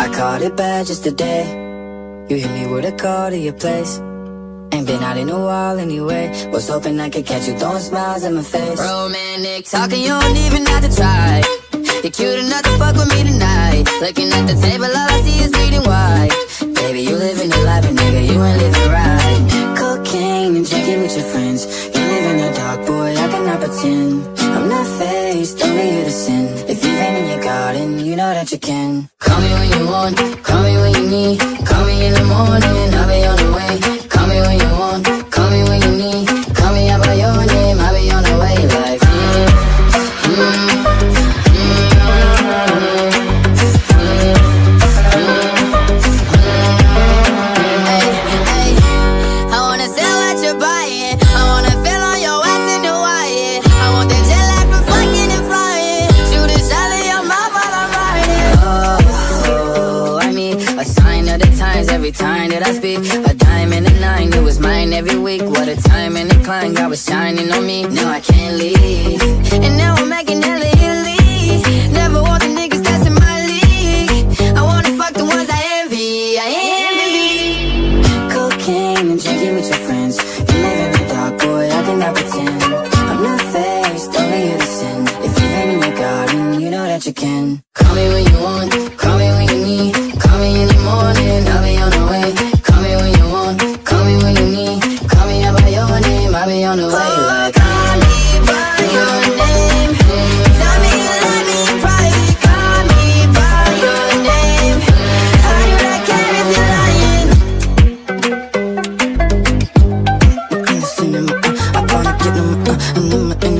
I caught it bad just today. You hit me with a call to your place. Ain't been out in a while anyway. Was hoping I could catch you throwing smiles in my face. Romantic talking, you don't even have to try. You're cute enough to fuck with me tonight. Looking at the table, all I see is bleeding white. Baby, you living your life, but nigga, you ain't living right. Cocaine and drinking with your friends. You live in the dark, boy, I cannot pretend. I'm not faced, only you to sin. If you've been in your garden, you know that you can. Call me when you want, call me when you need. Call me in the morning, every time that I speak. A dime and a nine, it was mine every week. What a time and a climb, God was shining on me. Now I can't leave. And now I'm making hella Italy. Never want the niggas that's in my league. I wanna fuck the ones I envy. I envy. Cocaine and drinking with your friends. You live in the dark, boy, I cannot pretend. I'm not faced, only sin. If you've been in your garden, you know that you can. Call me when you want, call me when you need. Call me in the morning, I'll be your name, I'll be on the way. Like, call me by your name. You love me uh, uh, in private.